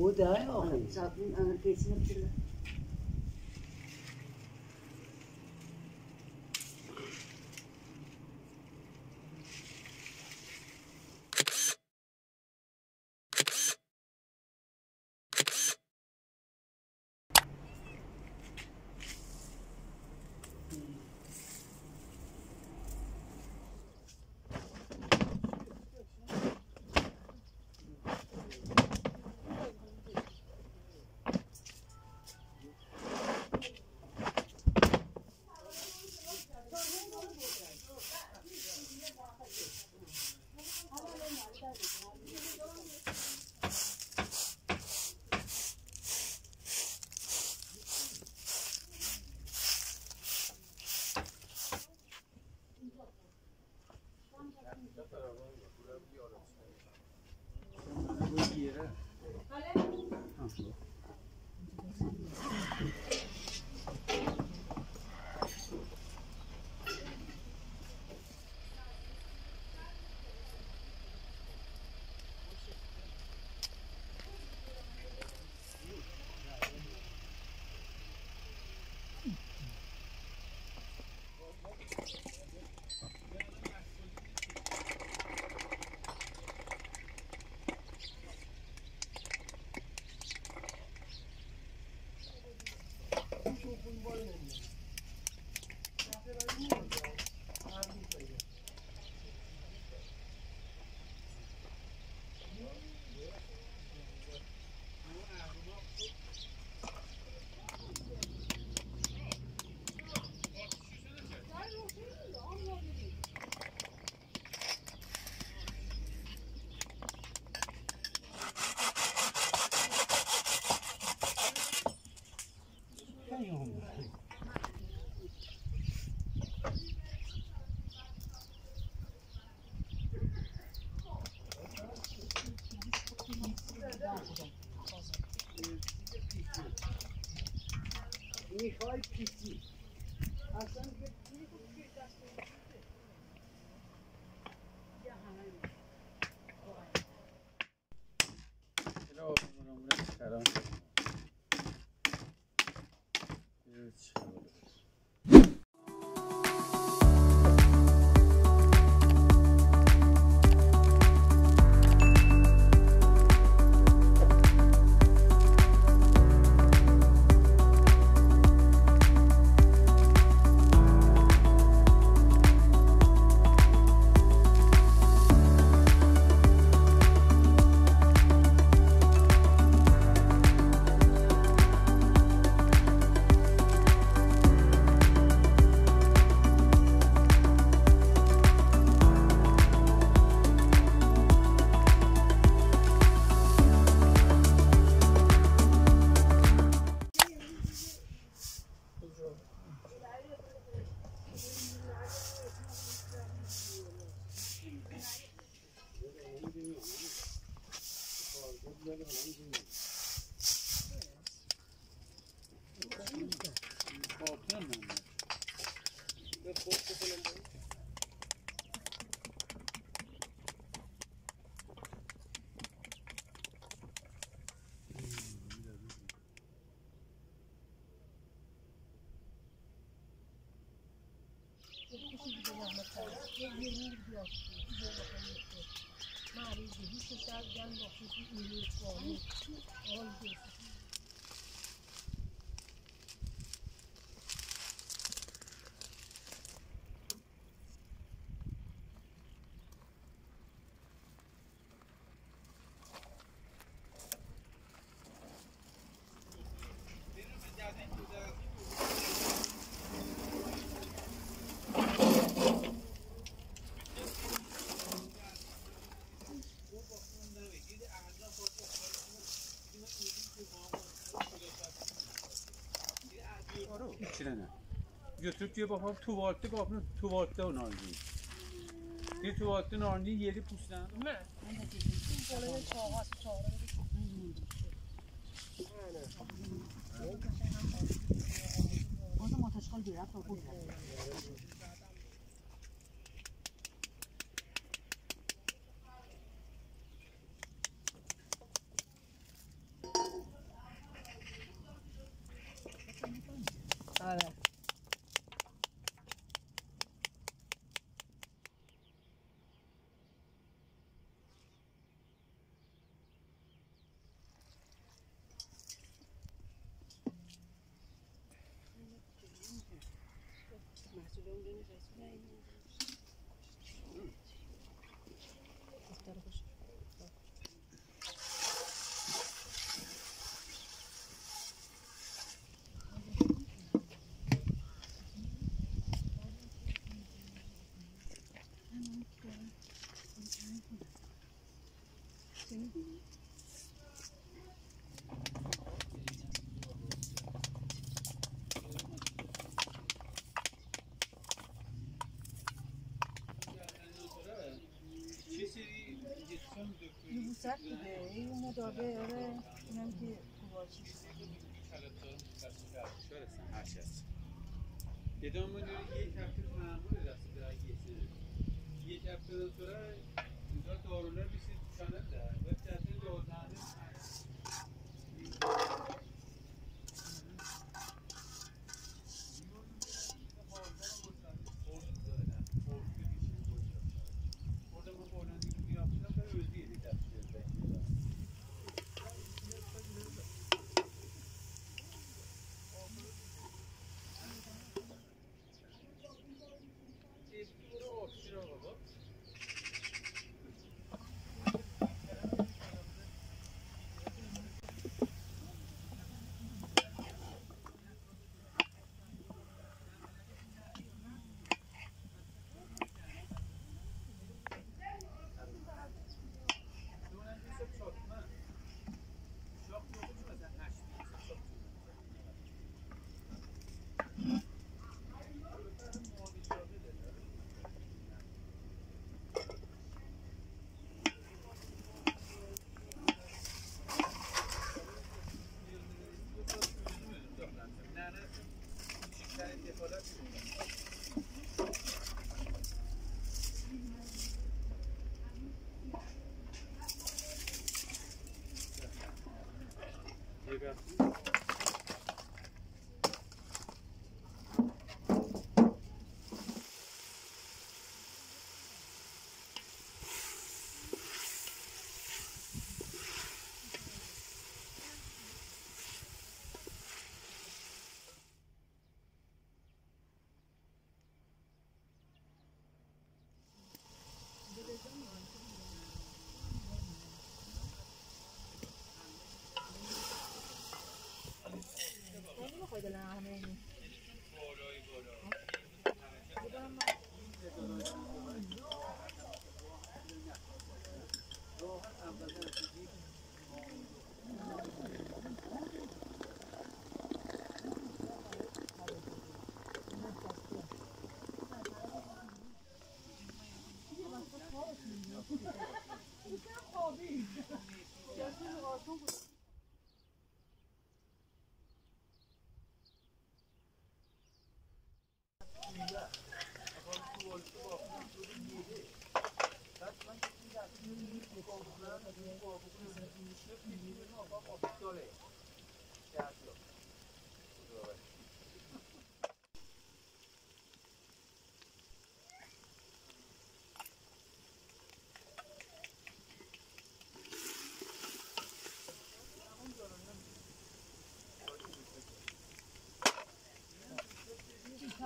O da yok. Zaten anakesini bitirdim. Buraya bir yere. Kalem. Ganhou, mano. Mari, the Bishop, young of the English for me, all this. Hiç ne? Götürüp diye babam tuvalette babam tuvalette oynardı. Bir tuvaletten oynardı yeri puslandı. Onda motosiklet bir انجکشن دکتری یبوست دیگه این داده آره اونم که خوباچی Dedem bunu یک hafta معمول رفته در یک sonra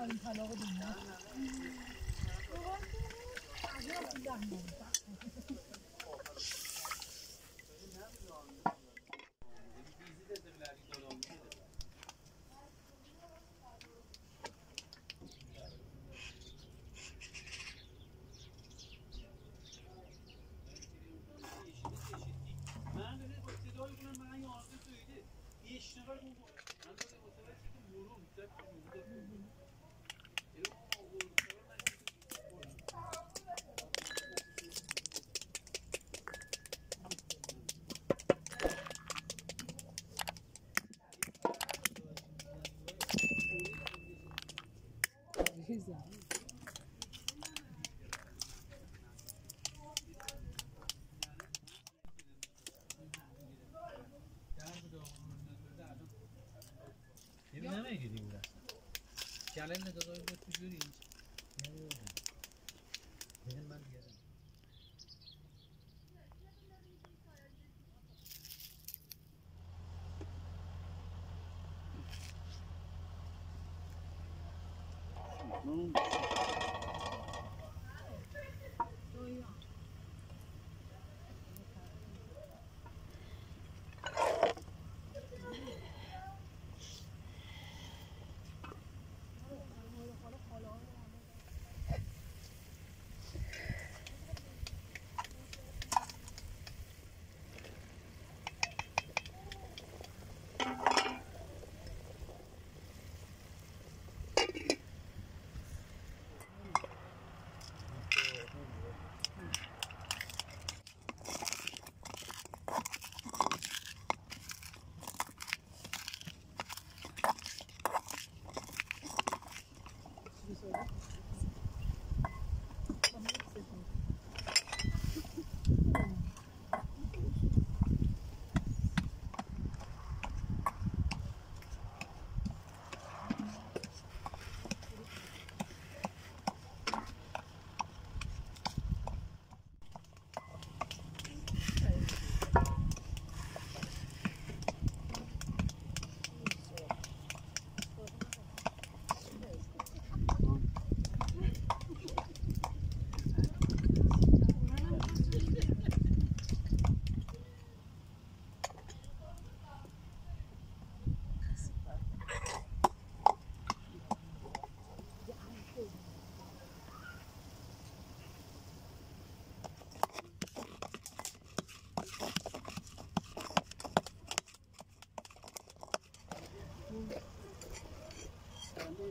این طلاق دنیا Alleine da soll ich nicht beschädigen. Ja, ja. Wenn man hier ist. Mm-hmm.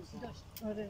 是，对。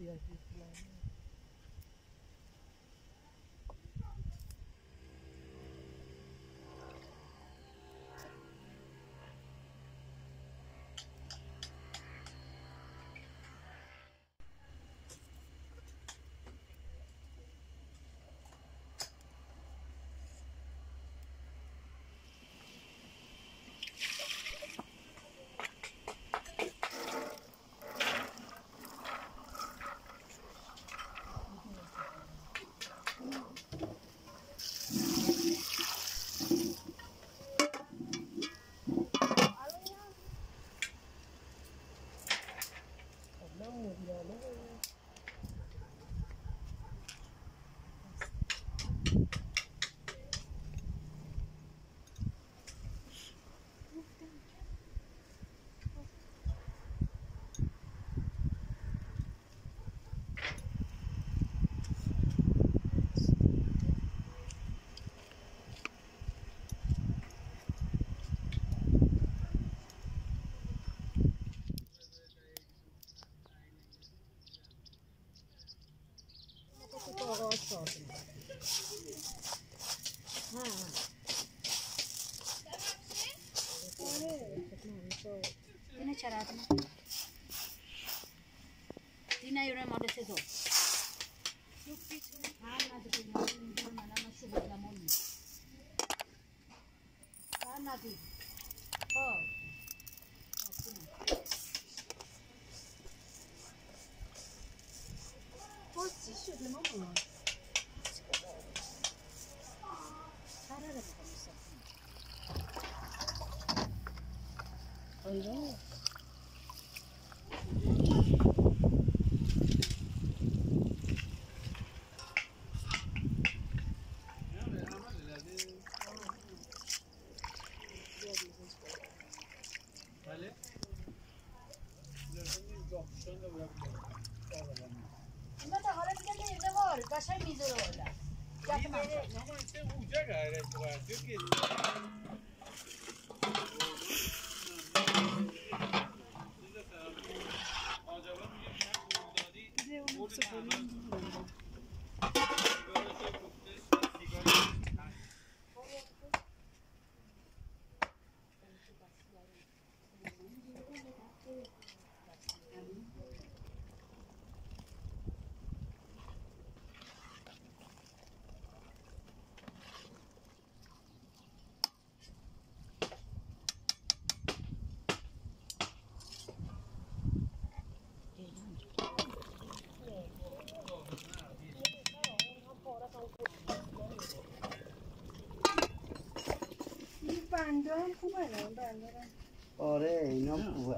the ice is. Oh, you. بنده هم خوبه نه بنده آره اینا خوبه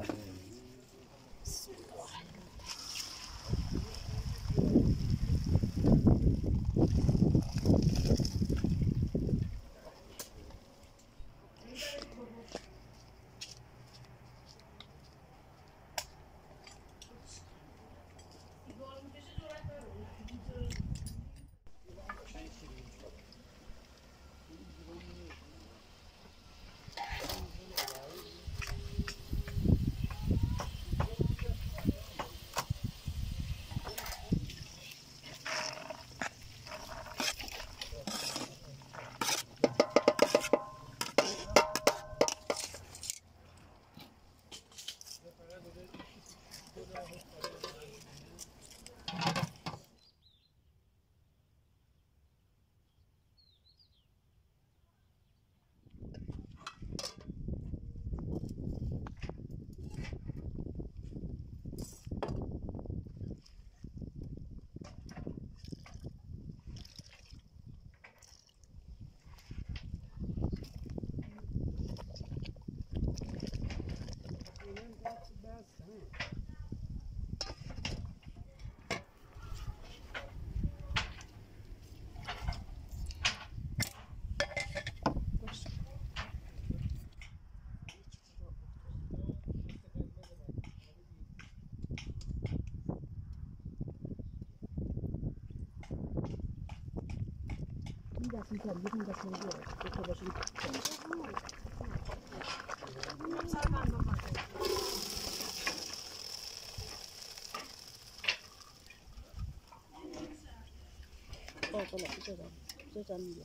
혼자 진짜 미혼자 생겨. 이렇게 보시면. 老是这张，这张你。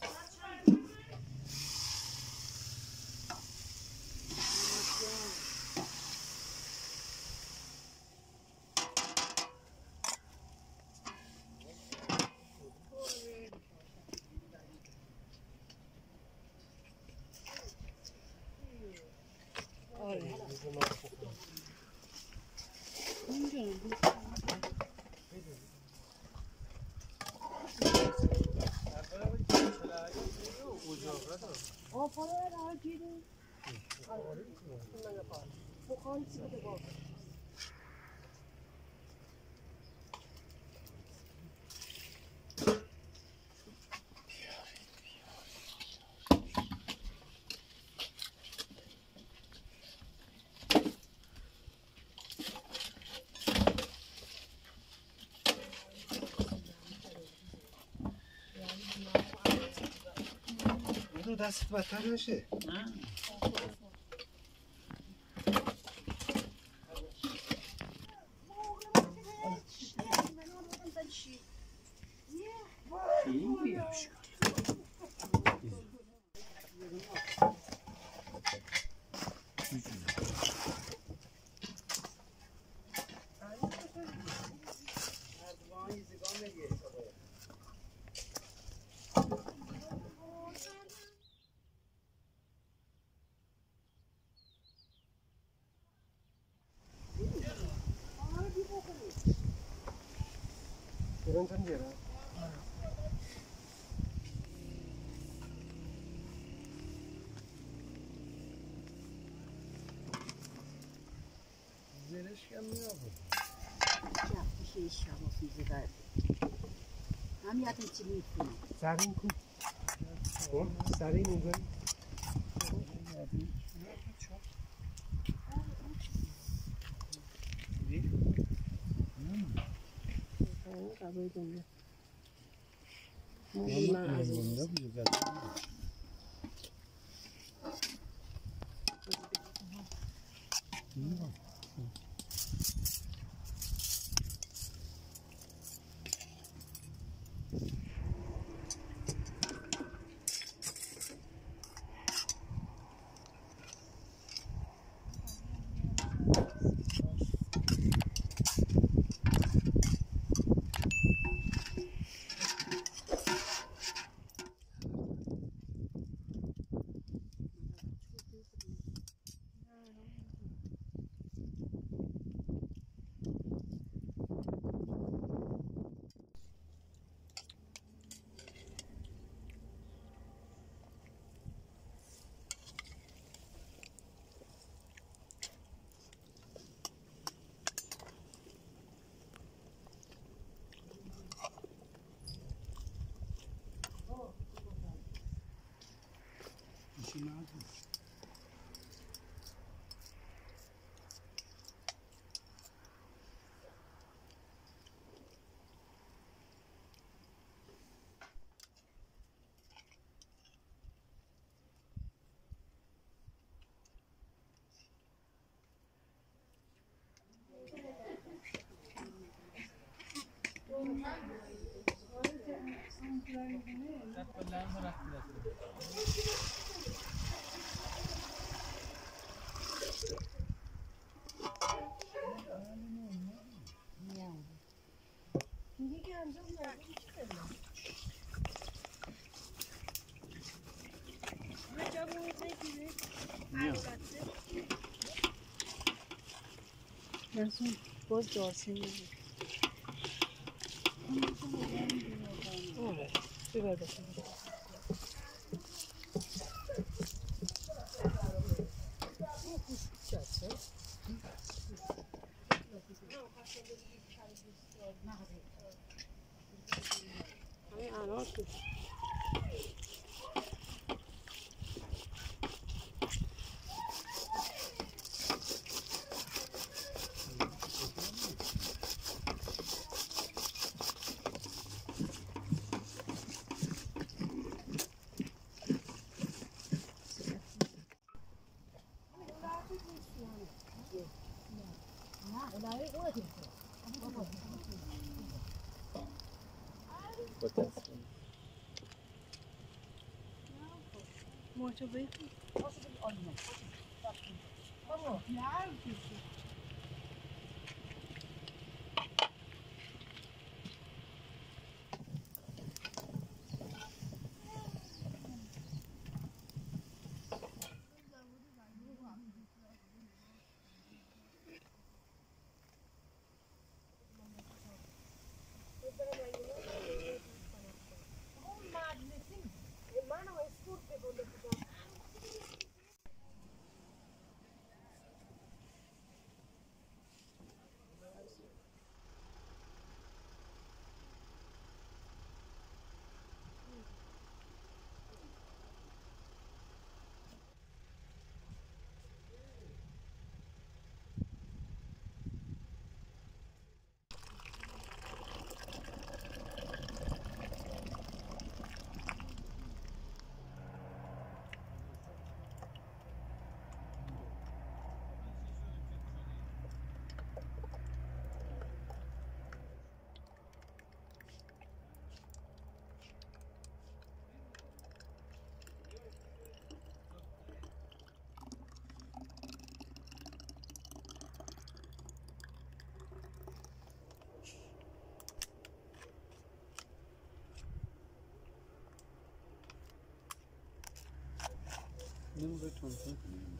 دو دستت بدتر نشه زیرش کم میابود میشه شما فیزه دار هم یادم چی می‌کنم سرین کو اون سرین اینجا قبول دنیا من از That's the lamb or Lehrzun boz doğasını Öyle, bir arada kalır. What a way. Possible or not. Possible. Possible. Possible. Possible. Possible. Nous le retournons.